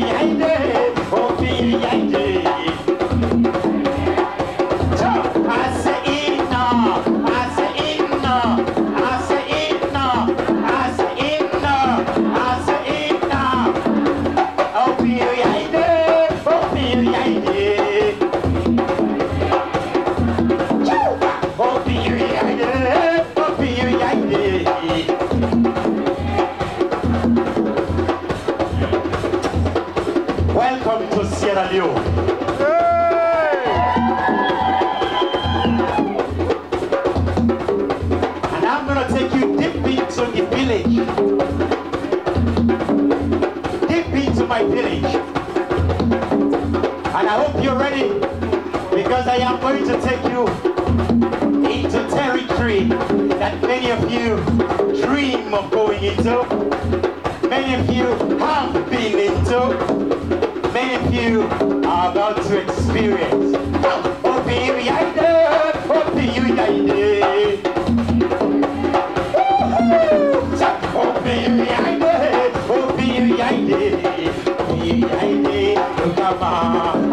Hey. Welcome to Sierra Leone. Hey! And I'm gonna take you deep into the village. Deep into my village. And I hope you're ready because I am going to take you into territory that many of you dream of going into. Many of you have been into. You are about to experience. Oh. Oh. Oh. Oh. Oh, oh. Oh. Oh.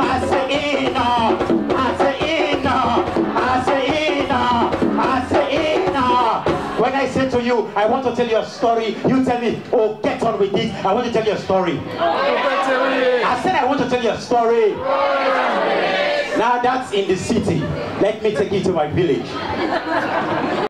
Oh. When I say to you, I want to tell you a story, you tell me, oh, get on with this. I want to tell you a story. Oh, Want to tell you a story. Now that's in the city. Let me take you to my village.